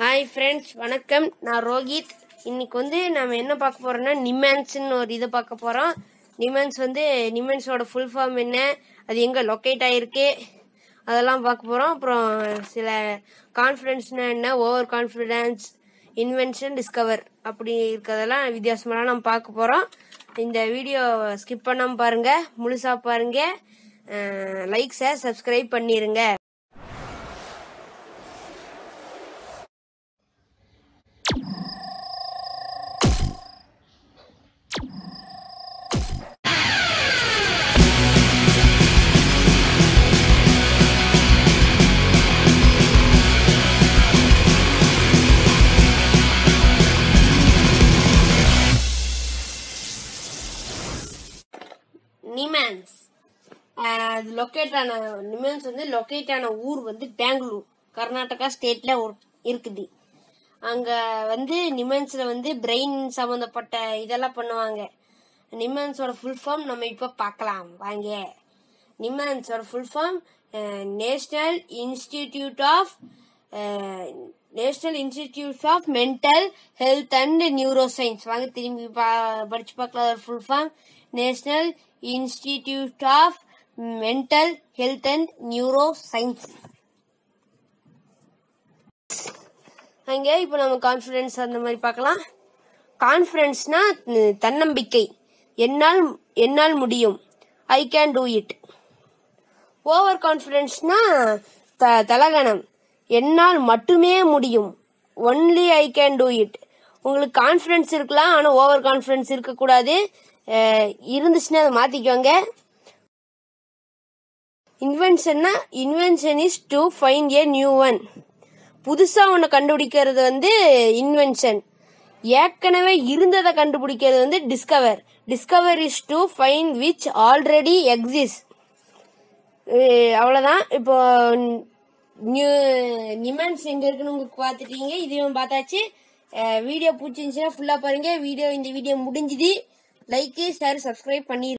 Hi friends வணக்கம். நான் ரோஹித். இன்னைக்கு வந்து நம்ம என்ன பார்க்க போறோம்னா நிமென்ஸ்னு ஒரு இதை பார்க்க போறோம். நிமென்ஸ் வந்து நிமென்ஸோட ஃபுல் ஃபார்ம் என்ன அது எங்க லொக்கேட் ஆயிருக்கு அதெல்லாம் பார்க்க போறோம். அப்புறம் சில கான்ஃபிடென்ஸ்னா என்ன ஓவர் கான்ஃபிடென்ஸ் இன்வென்ஷன் டிஸ்கவர் அப்படி இருக்கிறதெல்லாம் வித்தியாசமெல்லாம் நம்ம பார்க்க போறோம். இந்த வீடியோ ஸ்கிப் பண்ணாமல் பாருங்க முழுசா பாருங்க. லைக்ஸை சப்ஸ்கிரைப் பண்ணிருங்க. நிமென்ஸ் அது லொக்கேட் ஆன நிமென்ஸ் வந்து லொக்கேட் ஆன ஊர் வந்து பெங்களூர் கர்நாடகா ஸ்டேட்ல இருக்குது. அங்க வந்து நிமென்ஸ்ல வந்து பிரெயின் சம்பந்தப்பட்ட இதெல்லாம் பண்ணுவாங்க. நிமென்ஸோட ஃபுல் ஃபார்ம் நம்ம இப்ப பார்க்கலாம். வாங்க. நிமென்ஸோட full form national institute of national institute of mental health and neuroscience வாங்க திரும்பி பா- படிச்சு பார்க்கலாம். Full form national institute of mental health and neuroscience அங்கே இப்போ நம்ம கான்ஃபிடன்ஸ் அந்த மாதிரி பார்க்கலாம். கான்ஃபிடன்ஸ்னா தன்னம்பிக்கை. என்னால் என்னால் முடியும். I can do it over கான்ஃபிடன்ஸ்னா த தலகணம். என்னால் மட்டுமே முடியும். Only I can do it உங்களுக்கு கான்ஃபிடன்ஸ் இருக்கலாம் ஆனால் ஓவர் கான்ஃபிடன்ஸ் இருக்கக்கூடாது. இருந்துச்சுன்னா அதை மாற்றிக்கோங்க இன்வென்ஷன்னா invention is to find a new one புதுசாக ஒன்று கண்டுபிடிக்கிறது வந்து இன்வென்ஷன் ஏற்கனவே இருந்ததை கண்டுபிடிக்கிறது வந்து discover discover is to find which already exist அவ்வளோதான் இப்போ நியூ நிமன்ஸ் எங்க இருக்குன்னு உங்களுக்கு பார்த்துட்டீங்க. இதையும் பார்த்தாச்சு. வீடியோ பிடிச்சிருந்துச்சுன்னா ஃபுல்லாக பாருங்க. வீடியோ இந்த வீடியோ முடிஞ்சுது. லைக்கு ஷேர் சப்ஸ்கிரைப் பண்ணி